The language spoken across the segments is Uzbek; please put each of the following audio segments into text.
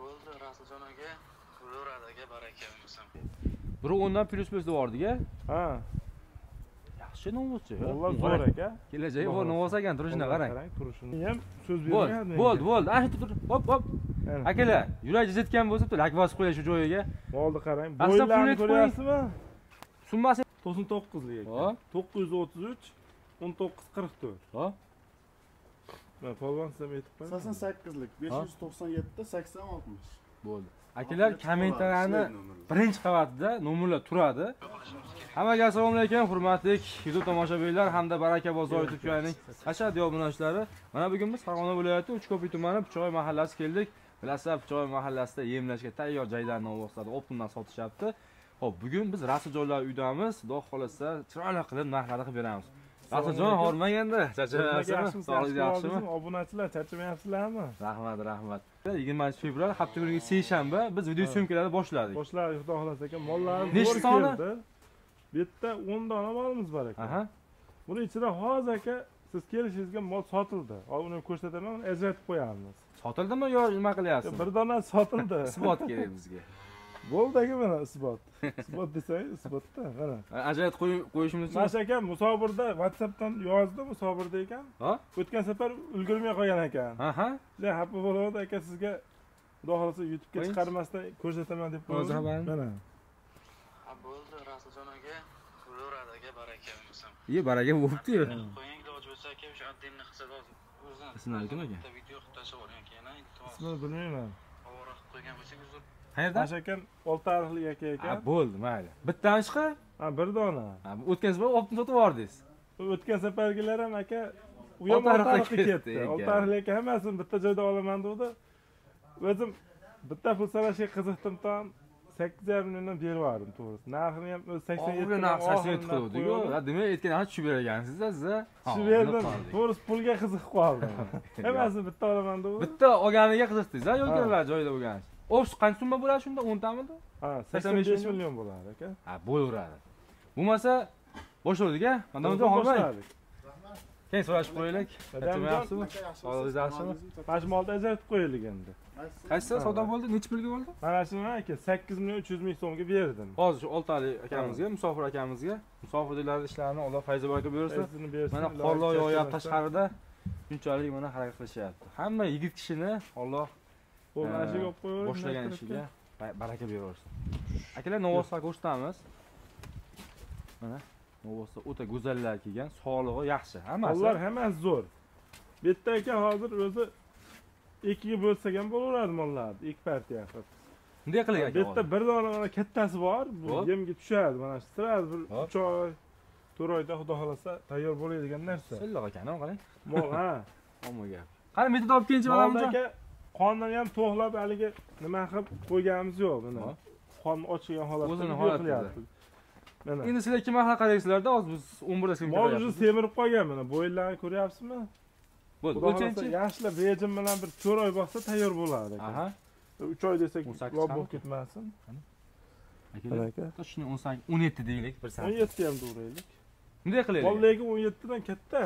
bo'ldi rasuljon aka. Bo'laveradi aka baraka bo'lmasam bir o'ndan plyus plyus devordik-a ha. Yaxshi novvoschi mollar zo'r aka. Kelajagi bor novvos ekan turishini qarang. turishini. Ham so'z bo'ldi bergan bo'ldi bo'ldi. Ana shu tur hop hop. Akalar yurak jizitgan bo'lsa bitta lak bosib qo'ying shu joyiga. Bo'ldi qarang. Bo'ylarni ko'ryapsizmi summasi to'qson to'qqizlik aka to'qqiz yuz o'ttiz uch o'n to'qqiz qirq to'rt polvon sizam aytib qo'ying sakson sakkizlik besh yuz to'qson yetti sakson oltmish bo'ldi akalar kommentariyani birinchi qavatida nomerlar turadi hammaga assalomu alaykum hurmatli youtube tomoshabinlar hamda baraka bozor youtube kanalining ashaddiy obunachilari mana bugun biz farg'ona viloyati uchko'pik tumani pichoy mahallasi keldik bilasizlar pichoy mahallasida yemlashga tayyor joylarni ovoslarni optimdan sotishyapti ho'p bugun biz rasuljonlar uydamiz xudo xohlasa chiroyli qilib narxlarni qilib beramiz rasuljon hormaganda charchamayapsizmi? sog'ligingiz yaxshimi obunachilar charchamayapsizlarmi? Rahmat rahmat. Yigirmanchi fevral hafta kungi seshanba. Biz video syomkalarni boshladik. Boshladi xudo xohlasa aka mollarimiz Nechta keldi. Bu yerda o'n dona molimiz bor aha. Buni ichida hozir aka siz kelishingizga mol sotildi. Uni ko'rsataman uni ajratib qo'yamiz. Sotildimi yo nima qilyapsiz? Bir dona sotildi. Isbot kerak bizga bo'ldi aka mana isbot. Isbot desangiz isbotda mana ajratib qo'y- qo'yishimiz mana uchun shu aka musobirda whatsappdan yozdi musobirda ekan. Ha? O'tgan safar ulgurmay qolgan ekan. Aha juda xafa bo'lyapti aka sizga xudo xohlasa youtubega chiqarmasdan ko'rsataman deb xabarim. mana. Ha bo'ldi rasuljon aka. Bo'laveradi aka baraka bo'lmasam iye baraka bo'libdiyu qo'ying iloji bo'lsa aka o'sha отдельно qilsa o'zini Ismini aytgin aka. bitta video qilib tashlab yuboring aka yana iltimos. Ismini bilmayman. Ovora qilib qo'ygan bo'lsangiz uzr qayerda? Mana shu aka oltiariqlik aka ha ekan bo'ldi mayli. Bittani chiqi ha bir dona. O'tgan safar olib sotib yubordingiz o'tgan safargilar ham aka u ham Oltiariqqa oltiariqqa ketdi, aka. oltiariqlik aka hammasini bitta joyda olaman degdi o'zim bitta pul sanashga qiziqdim tam. Sakkiz yarim milliondan berib yubordim to'g'risi. Narxini ham o'zi sakson oxirgi narx sakson yetti qiluvdiku. Ha, demak aytgan tushib bergansiz siz bilib berdim. to'g'risi pulga qiziqib qoldim. Hammasini bitta olaman degdi bitta olganiga qiziqdingiz yoki ular joyida bo'lgan o'ps qancha summa bo'ladi shunda? O'ntamidi ha 85 sakson besh million? million bo'ladi aka. Ha bo'laveradi. Bo'lmasa boshladik a madamonjon hormang boshladik? Keyin so'rashib qo'yaylik. Charchamayapsizmi sog'lig'ingiz yaxshimi? Mana shu molni ajratib qo'yaylik endi. Qaysi savdo bo'ldi? Nechi pulga bo'ldi? Mana shuni aka sakkiz million uch yuz ming so'mga berdim. Hozir shu oltalik akamizga musofir akamizga. Musofirliklar ishlarini alloh fayzi baraka bersin. Mana qorlar yog'yapti tashqarida shunchalik mana harakat qilishyapti. Hamma yigit kishini olloh Bo'ldi, mana shu olib qo'yaverib, boshlagan ishiga ba- baraka beraversin akalar novvoslar ko'rsatamiz mana novvoslar o'ta go'zallar kelgan sog'lig'i yaxshi. Hammasi? Mollar hammasi zo'r. Bu yerda aka hozir o'zi ikkiga bo'lsak ham bo'laveradi mollarni, ikki partiya qilib. bunday qiling Bu aka yerda bir dona mana kattasi bor, bu yemga tushadi mana shu sirasi bir Hop. 3 oy, 4 oyda xudo xolasa tayyor bo'ladigan narsa. silliq ekan qarang? Mol ha. omma gap. Qani metod olib Molni madamonjon aka qonni ham to'g'lab haligi nima qilib qo'yganimiz yo'q buni. Hop. Qon ochgan holatda O'zini holatida. Mana. endi sizlar ikki mahal qaraysizlarda hozir biz o'n birda Mol уже semirib qolgan mana, bo'yinlarni ko'ryapsizmi? bo'ldi o'lchangchi yaxshilab rejim bilan bir 4 oy bo'lsa tayyor bo'ladi aha 3 oy desak 18 lob qami? bo'lib ketmasin. aka. shuni o'n sakkiz o'n yetti deylik bir soat 17 ham to'g'raylik. bunday qilaylik lekin 17 dan katta.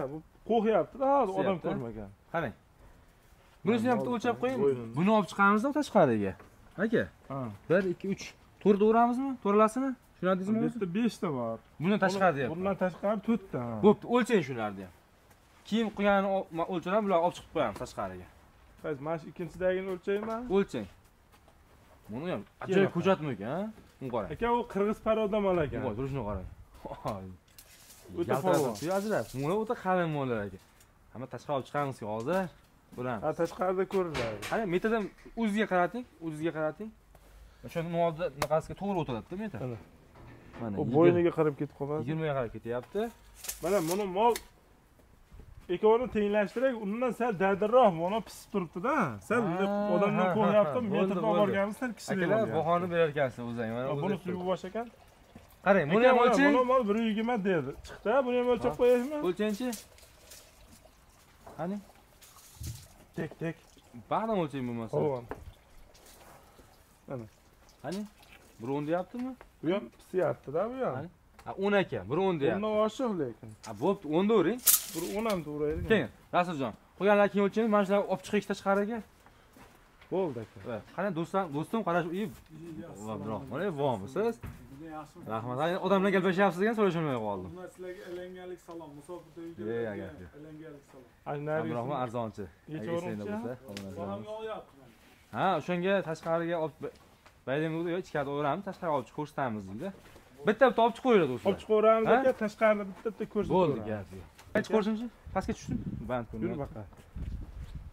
Qo'rqyapti-da, hozir odam ko'rmagan. qarang bunisini ham bitta o'lchab qo'ying. buni olib chiqamizda tashqariga aka. Bir ikki uch. To'rtni uramizmi to'rlasini Bu tushunadingizmi o'zi yerda 5 ta bor. bundan tashqari deyapman Bundan tashqari 4 ta. bo'pti o'lchang shularni ham kiyim qilganini o'lchalam bularni olib chiqib qo'yamiz tashqariga Qaysi mana shu ikkinchidagini o'lchayman. o'lchang. Buni ham ajoyib ko'chatmi ekan a buni qarang Aka u qirg'iz paroda mol ekan. Voy, turishini qarang O'ta polvon. ajrab mo'la o'ta qalin mo'lar aka. Hamma tashqari olib chiqamiz hozir ko'ramiz Ha, tashqarida ko'rinadi. qani metadan o'ziga qarating o'ziga qarating o'sha nima oldi bunaqasiga to'g'ri o'tiradida meta Mana. bo'yniga qarab ketib qoladi. yigirmaga qarab ketyapti Mana buni mol ikkovini tenglashtirak, undan sal dadilroq, mana pisib turibdi-da. Sal odamdan metrda bo'ldi, olib bo'ldi. borganimiz sal kichikroq. akalar bahoni berar ekansiz o'zing mana Buni o'zi suvi bosh ekan. qarang buni ham o'lchang Buni mol 120 dedi. Chiqdi, buni ham o'lchab Ha. qo'yaylikmi? o'lchangchi qani Tek, tek. bag'dan o'lchang bo'lmasa Polvon. qani bir o'n deyaptimi Bu ham pisyapti-da bu ham. Qani? ha o'n aka bir o'n deyapti Undan oshiq lekin. ha bo'pti o'nda uring Bir 10 ham to'g'raydi. keyin rasuljon qo'yganlar keyin o'lchaymiz mana shularni olib chiqaylik tashqariga bo'ldi aka Va qani do'stim do'stim qarash uy rahmat bormisiz rahmat. Ay, odam bilan gaplashyapsiz degan so'rasholmay qoldim. Sizlarga alangalik salom. Musofirda uyga alangalik salom. abdurahmon arzonchi. Bolamga olyapman. ha? o'shanga tashqariga olib bayram yo ichkarida o'ramiz tashqariga olib chiqib ko'rsatamiz deydi. Bitta bitta olib chiqib qo'yiladi olib do'stlar chiqib ko'ramiz Ha? aka tashqarida bitta bitta ko'rsatib bo'ldi gap yo'q. Qancha ko'rishimchi pastga tushdim band yur baqa.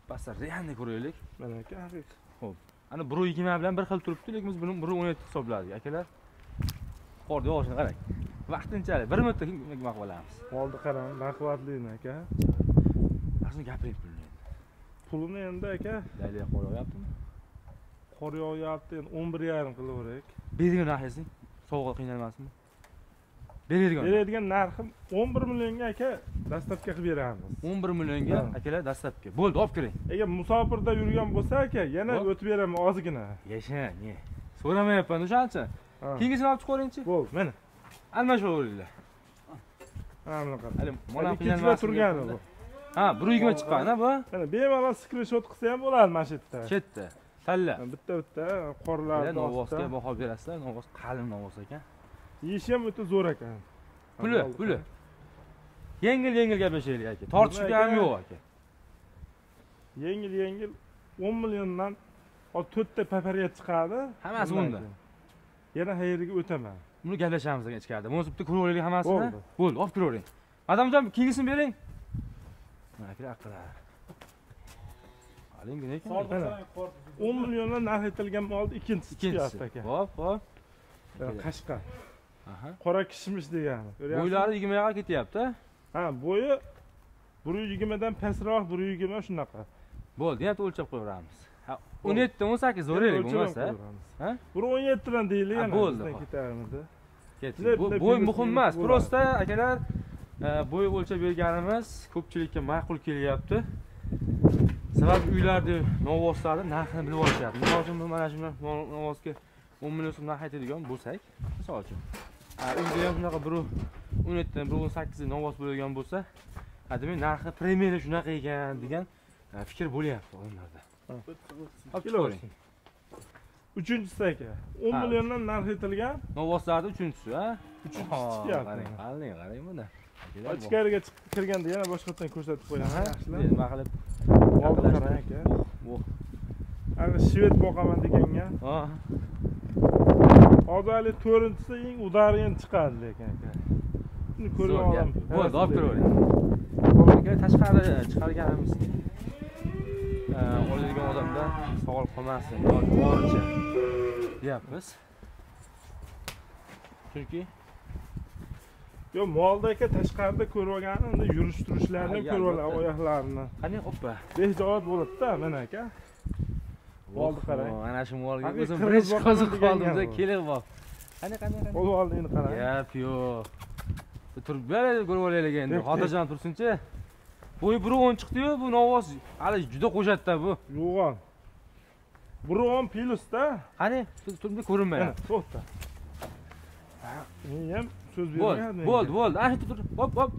Pastda realniy ko'raylik. Mana aka haqiqiy ana bir yigirma bilan bir xil turibdi lekin biz buni bir o'n yetti hisobladik. Akalar qorni yog'ishini qarang. Vaqtinchalik bir minutda nima qilib olamiz oldi qarang baquvvatlini aka. Aslida gapiring pulni pulini endi aka? Layli qor yog'yaptimi? Qor yog'yapti endi o'n bir yarim qilaverak beradigan narxingizni sovg'a qiynalmasinmi beradigan beradigan narxim o'n bir millionga aka dastavka qilib beramiz. o'n bir millionga akalar dastlabki. Bo'ldi olib kiring. Agar musofirda yurgan bo'lsa aka yana o'tib beraman ozgina. Yashang so'ramayapman o'shaning Ha. keyingisini olib chiqib yuboringchi bo'ldi mana almashaveringlar mana bunaqa hali mana ikkinchilar turgani bu ha bir yigirma chiqqan bu mana bemalol skrinshot qilsa ham bo'ladi mana shu yerda chetda tanla Mana bitta bitta qorlarni ostida baho berasizlar novvos qalin novvos ekan yeyishi ham o'ta zo'r ekan puli puli yengil yengil gaplashaylik aka tortishib ham yo'q aka yengil yengil o'n milliondan hozir to'rtta paparga chiqadi Hammasi Undan unda. keyin. Yana qayeriga o'taman. Buni gaplashamiz aka ichkarida. Bo'lmasa bitta ko'rib olaylik hammasini Bo'ldi. bo'ldi olib kiravering adamjon keyingisini bering. Mana Mana. qarang, qor. o'n milliondan narx etilgan molni ikkinchisi chiqyapti ikkinchisi aka hop. Hop qashqa aha. Qora kishmish degani. Bo'ylari yigirmaga ketyapti. Ha bo'yi bir yuz yigirmadan pastroq bir yuz yigirma shunaqa. Bo'ldi yana o'lchab qo'yaveramiz o'n yetti o'n sakkiz ham bo'lmasa bir o'n yettidan deylik Ha, yana bo'ldi, ketarmidi Ketdik. Bo'y muhim emas просто akalar. Bo'y o'lchab berganimiz ko'pchilikka ma'qul kelyapti. Sababi uylarni novvoslarni narxini bilib olishyapti. Misol uchun mana shu novvosga o'n million so'm narx aytadigan bo'lsak misol uchun uyda ham shunaqa bir o'n yettidan bir o'n sakkizdan novvos bo'ladigan bo'lsa demak narxi premyera shunaqa ekan degan fikr bo'lyapti odamlarda olib uchinchisi aka o'n milliondan narx etilgan. Novvoslarni uchinchisi ha? Uchinchisi qarang qarang qarang buni. Ichkariga chiqib kirganda yana boshqatdan ko'rsatib qo'yaman nima qilib qarang aka. Hali shved boqaman deganga hozir hali to'rtinchisi eng udari endi chiqadi lekin aka. Shuni ko'rib olaman. Bo'ldi, olib kiravering. Aka tashqari chiqarganimiz oladigan odamda sog'liq qolmasin, iloji boricha deyapmiz. Chunki yo'q molda aka tashqarida ko'rib olgani unda yurish turishlarini ko'rib albatta. oyoqlarini qani oppa. behijoat bo'ladi-da mana aka Molni qarang. Mana shu molga o'zim birinchi qo'ziq qoldimda, keling bor. Qani qani qani. polvonlikni qarang Gap yo'q. Turib ber, ko'rib olaylik endi. Xotirjam tursinchi. Bo'yi 1.10 chiqdi-yu, bu novvos hali juda qo'shatda bu. yo'g'on buron plyusda Qani, turibdi ko'rinmayapti. to'xta men ham so'z Bo'ldi, bermadim bo'ldi, bo'ldi. Ana shu tur. Hop, hop.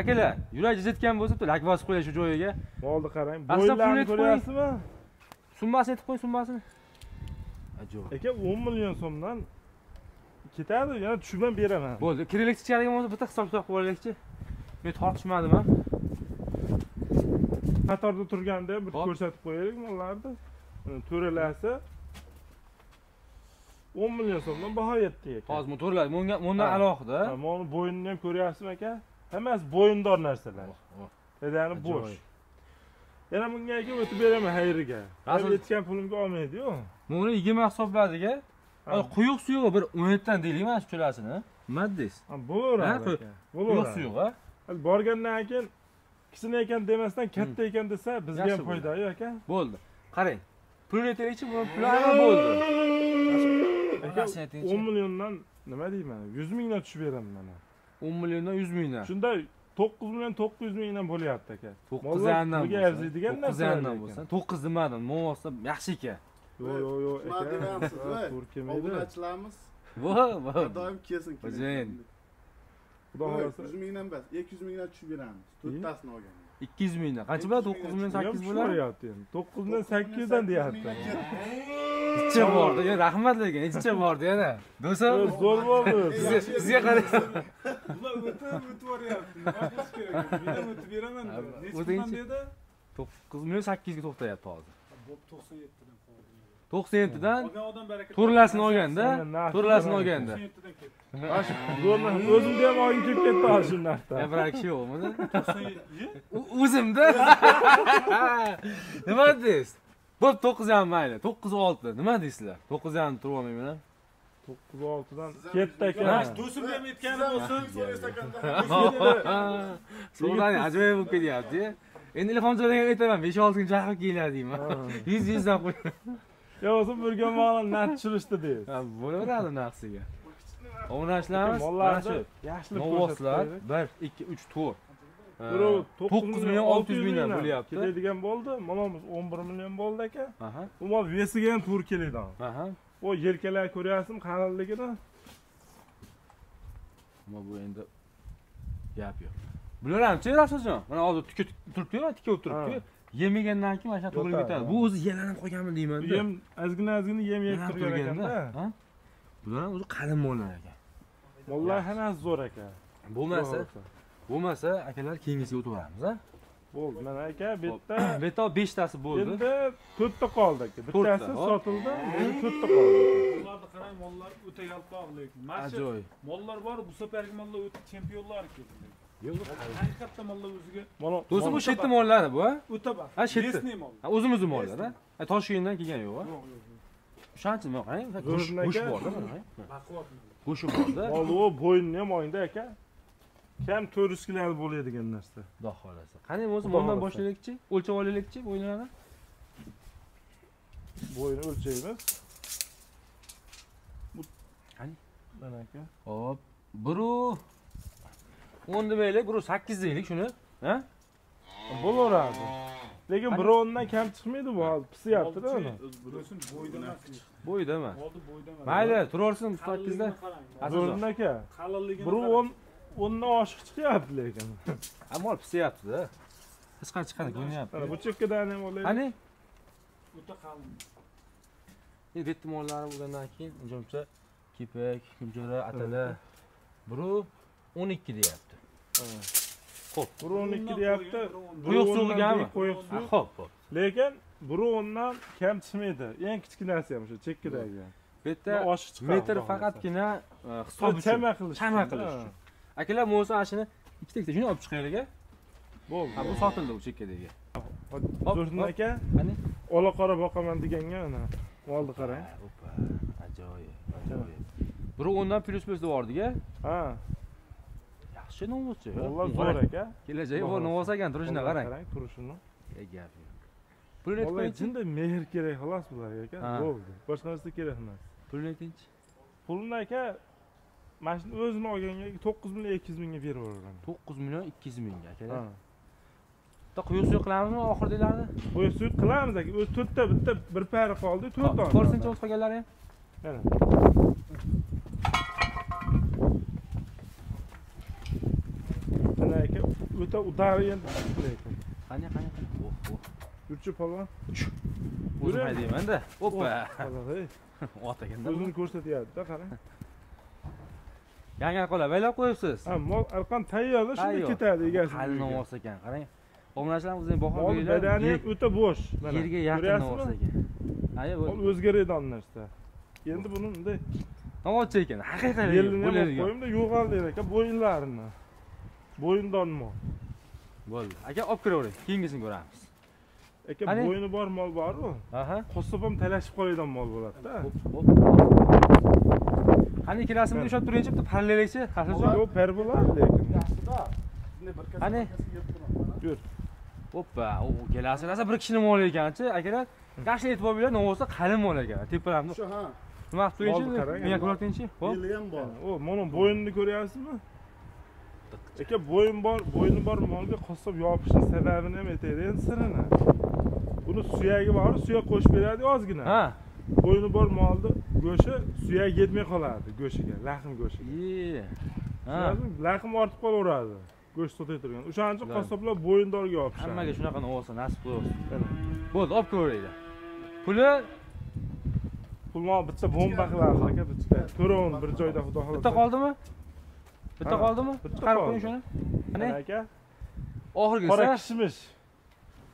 Akalar, yurak jizitgan bo'lsa, bitta lak bosib qo'ying shu joyiga. molni qarang bo'ylarni ko'ryapsizmi Summasini aytib qo'ying, summasini. Ajoyib. aka o'n million so'mdan ketadi yana tushib ham beraman Bo'ldi, kiraylik ichkariga bo'lsa bitta hisob kitob qilib olaylikchi. Men tortishmadim ha. Qatorda turganda bir ko'rsatib qo'yaylik mollarni Mana to'ralasi o'n million so'mdan baho yetdi aka Hozir motorlar bundan alohida. Ha, molni bo'yinini ham ko'ryapsizmi aka hammasi bo'yindor narsalar Oh, bedani bo'sh Ajoyib. yana bunga aka o'tib beraman xayriga Rasul- Hali yetgan pulimga olmaydiyu Buni 20 hisobladik-a. Ha. Ay, Quyuq suyuq bir 17 dan deylik mana shu cho'lasini. Nima deysiz? Bo'laveradi aka Quyuq bo'laveradi suyuq. Hali borgandan keyin kichkina ekan demasdan katta ekan desa bizga ham foydayu aka Bo'ldi. Qarang. Pulni aytaylikchi, pul ham bo'ldi. aka. 10 milliondan nima deyman 100 mingdan tushib beraman mana 10 milliondan 100 mingdan. shunda 9 million 900 mingdan bo'lyapti aka 9 Mollar yandan pulga arziydigan 9 narsalar yandan ekan. bo'lsa. 9 demadim. Mo'vosda yaxshi ekan. yo'q yo'q yo'q aka obunachilarimiz doim kelsin Xo'jayin. Xudo xohlasa. 100 mingdan emas 200 mingdan tushib beramiz. To'rttasini olganda. 200 mingdan. Qancha bo'ladi? 9 million 8 bo'ladi bo'lyapti endi. To'qqiz sakkiz yuzdan deyapti. Necha bordi ya rahmat lekin necha bordi yana do'stim zo'r bo'ldi. sizga sizga qarang Bular o'tib o'tib boryapti. Nima qilish kerak? Men o'tib beraman O'zinchi? puldan dedi? 9 million 8 ga to'xtayapti hozir. Bo'p 97 dan qoldi. 97dan Olgan odam baraka. to'rlasini olganda to'rlasi. olganda. 97 dan ketdi. Zo'rni o'zimda ham oyim kelib ketdi hozir shu narxda gapirgan kishi yo'qmidi 97. U- o'zimda? Nima deysiz? Bo'pti to'qqiz ham mayli. To'qqiz olti nima deysizlar? To'qqiz ham turib olmayman to'qqiz oltidan ketdi Yo'q, ekan Do'stim ham aytgani bo'lsin. so'zlarni ajoyib bo'lib ketyapti endi ilhomjon aka aytaman besh olti kun chaqib keladi deyman. Yuz yuzdan qo'y yo o'zi burga mol narx tushirishdi deydi Ha, bo'laveradi naqsiga mollarni shu yaxshilab novvoslar ko'rsatdi bir ikki uch to'rt. Birov to'qqiz million olti yuz mingdan bo'lyapti. keladigan bo'ldi. O'n bir million bo'ldi aka. Aha. Bu mol vesiga ham to'g'ri keladi aha. O yelkalar ko'ryapsizmi qalinligini ammo bu endi gap yo'q. Bular hamchi rasuljon. Mana hozir tikka turibdiyu mana tikka bo'lib turibdiyu yemagandan keyin mana shu to'g'ri Yo'q, ketadi. Bu o'zi yalanib qolganmi bu deymanda. Yem ozgina ozgina yem yeb turgan ekanda. bular ham o'zi qalin mollar ekan mollar hammasi zo'r aka. Bo'lmasa bo'lmasa akalar keyingisiga o'taveramiz a bo'ldi. Mana aka bu yerda bu yerda beshtasi bo'ldi. Endi to'rtta qoldi aka. Bittasi sotildi to'rtta qoldi Ularni qarang, mollar o'ta yalpoq lekin. Mana shu mollar bor, bu safargi mollar o'ta chempionlar keldi. yo'q Haqiqatda mollar o'ziga do'stim bu mana- shetni mollari bu o'ta baxt. Ha, mol. Ha, o'zimizni mollar a Ha, toshkentdan kelgani yo'q a Yo'q, yo'q, o'shancha nima qarang go'sht borda mana Go'shti borda u bo'yni ham oyingda aka? Kam 400 kilo bo'ladigan narsa. Xudo xohlasa. Qani o'zi xohlasa. boshlaylikchi o'lchab olaylikchi o'yinlarni bo'yini o'lchaymiz. Bu- Qani? mana aka. Hop biru o'n demaylik biru sakkiz deylik shuni. Ha? Bo'laveradi. Lekin birovundan kam chiqmaydi bu hozir pisyaptida uni. Bo'lsin bo'yda emas. Bo'yida emas mayli turaversin sakkizda zo'rin aka. Qarang. o'n o'ndan oshiq chiqyapti lekin. Mol pisyaptida hech qanaqa chiqadi mana bu chekkadan ham olaylik qani? O'ta qalin. endi bu yerda mollari bo'lgandan keyin uncha kepak kunjara atala. O'n ikki deyapti. Biri o'n ikki deyapti Quyuq bir quyuq Ha, suv ho'p ho'p. Lekin biri o'ndan kam chiqmaydi eng kichkinasi ham shu chekkadagi bu yerda chiqadi metr faqatgina e, hisob uchun. chama qilish chama uchun, qilish uchun. Akalar bo'lmasa ana shuni ikkita ikkita shuni olib chiqaylik a bo'ldi. Ha bu sotildi bu chekkadagi hop. aka qani? ola qora boqaman deganga mana molni qarang opa ajoyib ajoyib. biri o'ndan plyus plyus devordik a ha. Yaxshi novvoschi mollar zo'r aka. Kelajagi bor novvos ekan turishini qarang. qarang turishini. E, gap yo'q pulini mollar qo'yingchi jinda mehr kerak xolos bularga aka bo'ldi boshqa narsa kerak emas. Pulini aytingchi pulni aka mana shuni o'zini olganga to'qqiz million ikki yuz mingga berib yuboraman to'qqiz million ikki yuz mingga ha. Bitta quyuq suv qilamizmi oxirgilarni qo'y suv qilamiz aka o'zi to'rtta bitta bir pari qoldi to'rt dona ko'rsinchi o'zi qolganlari ham Mana. Mana aka o'ta udari endi. Qani qani Yurchi polvon. o'zim Yurib. haydaymanda oppa Qalay. ot ekanda O'zini ko'rsatyapti qarang. yangi qo'lab baylab qo'yibsiz Ha, mol arqon tayyorda shunday ketadi egasi. qalin novvos ekan qarang obunachilar o'zini baho beringlar badani ham o'ta bo'sh. Mana. yerga yaqin novvos ekan ayo Mol o'zgaradi narsa. Endi buni bunday novvoschi ekan haqiqiy yelini ham olib qo'yimda yo'g'oldi aka bo'yinlarini. Bo'yindon mol. bo'ldi aka olib kiravering keyingisini ko'ramiz Aka bo'yni bor mol bor-ku. aha Qo'sib ham talashib qoladigan mol bo'ladi-da. qani ikkalasini ushlab turingchi bitta parallellikchi hasanjon Yo'q, per bo'ladi lekin. qani Yur. oppa u kelasi narsa bir kishini moli ekanchi akalar yaxshi e'tibor beringlar novvosda qalin mol ekan tepalarni Shu ha. nima qilib turingchi qarang, menga endi. ko'rsatingchi hop Yili ham bor. O, mana bo'yinni ko'ryapsizmi? Aka bo'yin bor, bo'yni bor molga qosib yopishni sababini ham aytaylik endi sirini. Buni suyagi bor, suyak qo'shib beradi ozgina. ha. Bo'yni bor molni go'shi suyak yetmay qoladi go'shiga, lahm Tushunasizmi? Lahm ortib qolaveradi go'sht sotib turgan o'shaning uchun qassoblar bo'yindorga yopishadi. Hammaga shunaqa olsa nasib qilsin bo'ldi olib ko'raylik. Puli? Pulmon bitta bomba qilamiz aka bitta to'rovni bir joyda xudo xohlasa. Bitta qoldimi bitta qoldimi chiqarib qo'ying shuni. Qani aka? Oxirgisi qora kishmish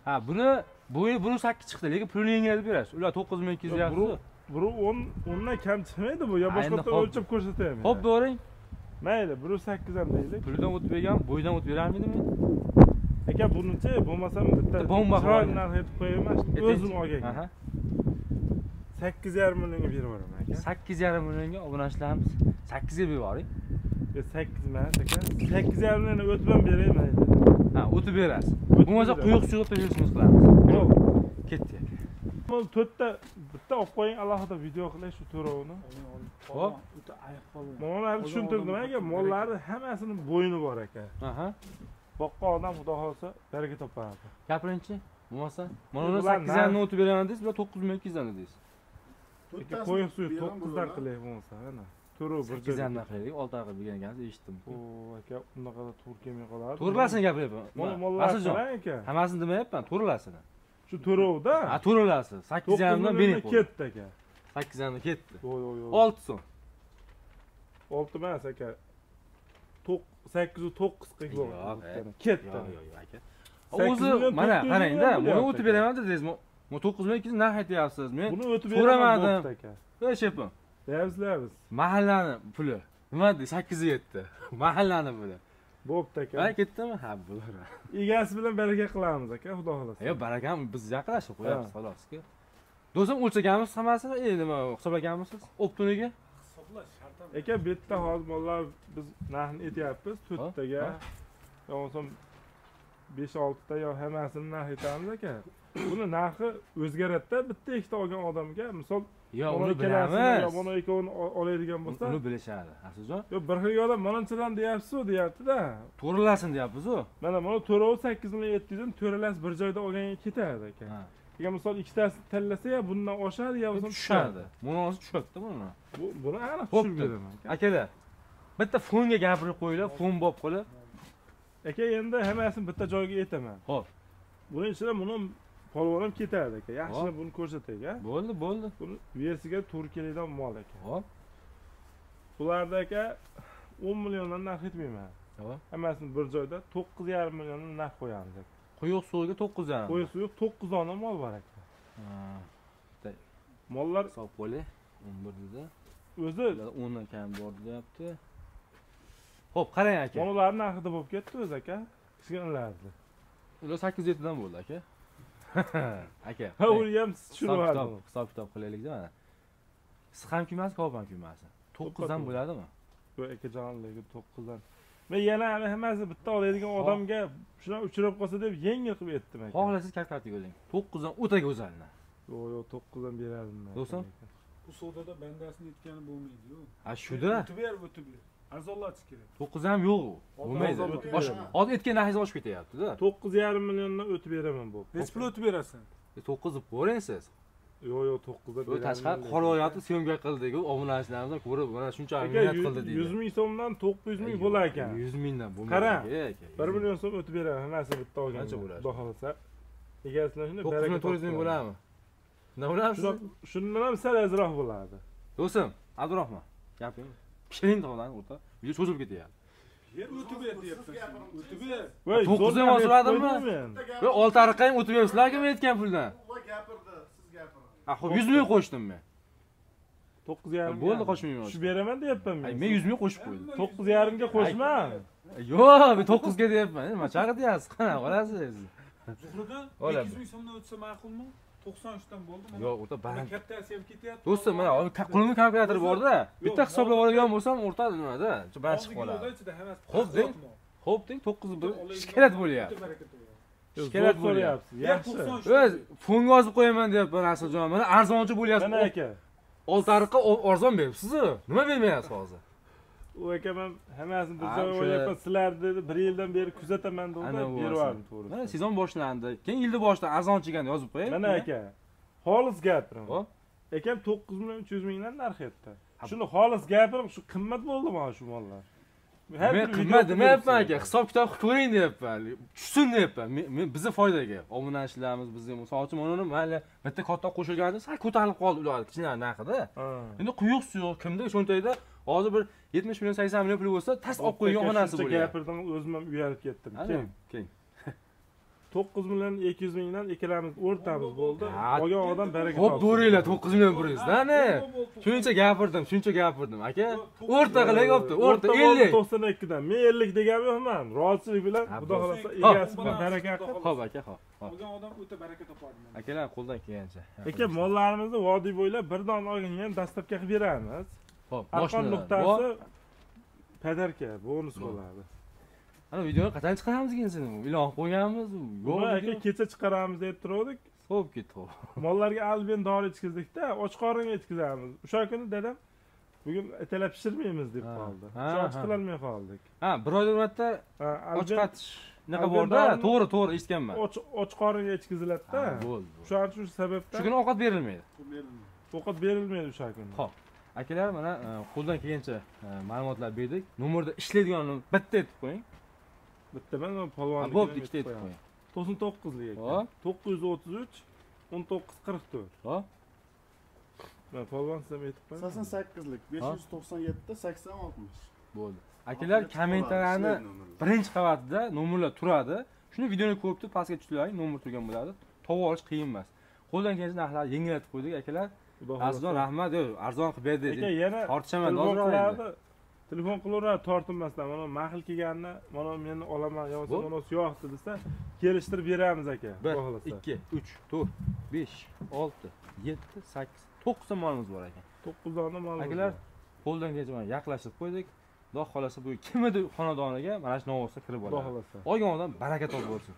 ha buni bo'yi buni sakkiz chiqdi lekin pulini yengillatib berasiz. Ular to'qqiz ming ikki yuz yaxshi biri o'n o'ndan kam chiqmaydi bu yo boshqa o'lchab ko'rsataymi? Ho'p bering mayli bir sakkiz ham deylik. Pulidan o'tib bergan bo'yidan o'tib berarmidimi aka bunichi bo'lmasam bitta bomba chiroyli narx aytib qo'yaman o'zim olgan sakkiz yarim millionga berib yuboraman aka. Sakkiz yarim millionga obunachilarimiz. Sakkizga berib yuboring sakkiz emas aka sakkiz yarim million o'tib ham beray mayli ha o'tib berasiz. Bo'lmasa quyuq suyuq tashuvimiz qilamiz. Yo'q. ketdi. To'rtta bitta olib qo'ying alohida video qilay shu to'rovini Hop. o'ta ayiq qoldi mollarni tushuntirdim aka mollarni hammasini bo'yni bor aka. Aha. Boqqan odam xudo xohlasa baraka topadi gapiringchi bo'lmasa mana ular sakkiz yarimdan o'tib beraman deysiz bular to'qqiz ming ikki yuzdan deysiz. Aka qo'yiq suyi to'qqizdan qilay bo'lmasa ana to'rov bir sakkiz joyda yarimdan qilaylik olti qilib bergan ekansiz eshitdim. O aka unaqada to'g'ri kelmay qoladi. To'g'rilasini gapiryapman asiljon aka. Hammasini demayapman to'g'rilasini shu to'rovda ha to'g'rilasi sakkiz yarimdan bering ketdi aka. Sakkiz yarimdan ketdi. Olti so'm. Olti emas aka. Sakkizu to'qqiz qilib ketdi. Yo'q aka. O'zi million mana qarangda million buni o'tib beraman dedingiz. To'qqiz ming ikki narx aytyapsiz. Men buni o'tib so'ramadim. aka. Shepim deyapsizlar biz mahallani puli. Nima deydi? Sakkizga ketdi mahallani puli. Bo'pti aka. Ha ketdimi? Ha bo'lar egasi bilan baraka qilamiz aka xudo xohlasa. Yo'q barakam biz yaqinlashib qo'yamiz Ha. xoloska do'stim o'lchaganmiz hammasini? E nima hisoblaganmisiz optuniga? Hisoblash shart emas aka bu yerda hozir mollar biz narxni aytyapmiz to'rttaga bo'lmasam besh oltita yo hammasini narx aytamiz aka. Buni narxi o'zgaradida bitta ikkita olgan odamga. Misol yo'q mana uni yo bilamiz mana ikkovini ol- oladigan bo'lsa. Uni bilishadi asiljon yo bir xil odam mananchadan deyapsizu deyaptida. To'g'rilasin deyapmizu mana mana to'rovi sakkiz million yetti yuzdan to'ralasi bir joyda olganga ketadi aka agar misol ikkitasini tanlasa ya bundan oshadi yo bo'lmasam tushadi. bunisi tushadida buni. Bu, buni aniq tushirib beraman aka akalar bitta fonga gapirib qo'yinglar fon bo'lib qolib aka endi hammasini bitta joyga aytaman Xo'p. buni ichida buni polvon ham ketadi aka yaxshilab buni ko'rsataylik a bo'ldi bo'ldi. Buni versiga keladigan mol aka hop. Bularda aka o'n milliondan narx aytmayman hop. Hammasini bir joyda to'qqiz yarim milliondan narx qo'yamiz aka. Quyuq suvga to'qqiz yarim. Qo'y suvi to'qqiz dona mol bor aka. Mollar hisob qo'yli o'n bir dedi. o'zi o'ndan kam bor deyapti. Ho'p qarang aka. Mollarni narxida bo'lib ketdi o'zi aka. Kichkinalarni ular sakkiz yettidan bo'ldi aka aka ha uni ham tushunmadim hisob kitob qilaylikda mana siz ham kuymas ko'p ham kuymasin to'qqizdan to'qqiz. bo'ladimi? Bu akajon lekin to'qqizdan. Men yana hali hammasini bitta oladigan odamga shunaqa uchrab qolsa deb yengil qilib aytdim aka xohlasangiz kalkulyatorga yozing to'qqizdan o'ta go'zalni yo'q yo'q to'qqizdan berardim man. Do'stim? bu savdoda bandasini yutgani bo'lmaydiyu. Shuda? O'tib ber o'tib ber arzonlatish kerak. To'qqiz ham yo'q u. Bo'lmaydi. hozir aytgan narxingiz oshib ketyaptida. To'qqiz yarim milliondan o'tib beraman bu. Nechi pul o'tib berasan E, to'qqiz deb ko'ring siz yo'q yo'q to'qqizdan bu tashqari qoroyatni syomka qildiku obunachilarimizdan ko'rib mana shuncha aka mehnat qildi deydi. yuz ming so'mdan to'qqiz yuz ming bo'lar ekan. yuz mingdan bo'lmaydi. Qarang, bir million so'm o'tib beraman hammasini bitta olgan Qancha bo'ladi? xudo xohlasa egasidan shunday to'qqiz ming to'rt yuz ming bo'ladimi shundan ham sal ozroq bo'ladi do'stim abdurahmon gaping pishiring tog'dan o'rta video cho'zilib ketyapti yer o'tib deyapman o'tib voy to'qqiz ham men. va olti ariqqang o'tib bersizlarku men aytgan puldan Ular gapirdi, siz gapiring. ha ho'p yuz ming qo'shdim men to'qqiz yarim bo'ldi qo'shmayman shu beraman deyapman men men yuz ming qo'shib qo'ydim to'qqiz yarimga qo'shma yo'q men to'qqizga deyapman nima chaqa deyapsiz qanaqa olasiz zuhriddin ikki yuz ming so'mdan o'tsa ma'qulmi to'qson uchdan bo'ldi mana yo'q o'ta mana baland kattasi ham ketyapti do'stim mana qo'limda kalkulyator borda. bitta hisoblab oladigan bo'lsam o'rta nimada baland chiqib qoladi. Xo'p, deng. ho'p deng to'qqiz bir shikoyat bo'lyapti. so'rayapsiz Ber yaxshi. 93 o'z fonga yozib qo'yaman deyapman asiljon mana arzonchi bo'lyapsiz. Mana aka. Olti ariqqa o- arzon beribsizu. Nima bermayapsiz hozir u aka man hammasini joyga o'ylayapman sizlarni dedi bir yildan beri kuzataman deganda bu beryubordim mana sezon boshlandi. Keyin yilni boshida arzon chigani yozib qo'ying mana aka xolis gapirim Hop. akam to'qqiz million uch yuz mingdan narx aytdi shuni xolis gapirib shu qimmat bo'ldi mana shu mollar men video demayapman aka hisob kitob ko'ring deyapman. Tushsin deyapman. Men bizni foydaga obunachilarimiz bizga misol uchun mayli bitta katta qo'shilganda sal ko'tarilib qoldi ular kichkina narxida endi quyuq yo'q kimda cho'ntagida hozir bir yetmish million sakson million puli bo'lsa tas olib qo'ygan onasi bo'lyapti gapirdim o'zim ham uyalib ketdim. Keyin keling to'qqiz million ikki yuz mingdan ikkalamiz o'rtamiz bo'ldi. Olgan odam baraka ho'p topsin. bo'ringlar to'qqiz million pulingizni ana shuncha gapirdim shuncha gapirdim aka. O'rta qiling bo'pti o'rta ellik. to'qson ikkidan. Men ellik degan yo'qman rozichilik bilan xudo xohlasa Hop. egasi bilan baraka qilib ho'p aka ho'p ho'p olgan odam o'ta baraka topadi akalar qo'ldan kelgancha. Aka mollarimizni vodiy bo'ylab bir don olganga dastlabki qilib beramiz. Ho'p arqon nuqtasi padarka bonus bo'ladi ana videoni qachon chiqaramiz keyin seni ilon qo'yganmiz yo'q aka kecha chiqaramiz deb turgandik ho'p ketdi ho'p mollarga alben dori ichkizdikda och qoringa ichkizamiz o'sha kuni dadam bugun ertalab pishirmaymiz deb qoldi. ha. qilolmay qoldik. Ha bir oyda marta Ha, och alben qatish unaqa borda to'g'ri to'g'ri eshitganman. och qoringa ichkiziladida bo'ldi o'shaning uchun shu sababdan shu kuni ovqat berilmaydi. Ovqat berilmaydi o'sha kuni Xo'p. akalar mana e, qo'ldan kelgancha e, ma'lumotlar berdik. Nomerda ishlaydiganini bitta aytib qo'ying bitta man Ha, polvon bo'pti ikkita aytib qo'ying to'qson to'qqizlik ekan to'qqiz yuz o'ttiz uch o'n to'qqiz qirq to'rt man polvon sizam aytib qo'yaman sakson sakkizlik besh yuz to'qson yetti sakson oltmish bo'ldi akalar kommentariyani birinchi qavatida nomerlar turadi shuni videoni ko'rib turib pastga tushirlaring nomer turgan bo'ladi topib olish qiyin emas qo'ldan kelgancha narxlarni yengillatib qo'ydik akalar Xudo arzon xohlasa. rahmat yo'q arzon qilib aka berdik yana tortishaman ozroq telefon qilaveradi tortinmasdan mana mahil kelganini mana men olaman yo Bo'p. mana yo'qdi desa kelishtirib beramiz aka bir xudo ikki uch to'rt besh olti yetti sakkiz to'qqizta molimiz bor ekan to'qqiz dona mol Akalar, qo'ldan kelgancha mana yaqinlashtirib qo'ydik. Xudo xohlasa bu kimnidir xonadoniga mana shu novvosda kirib xudo oladi. xohlasa. Olgan odam baraka topib bo'lsin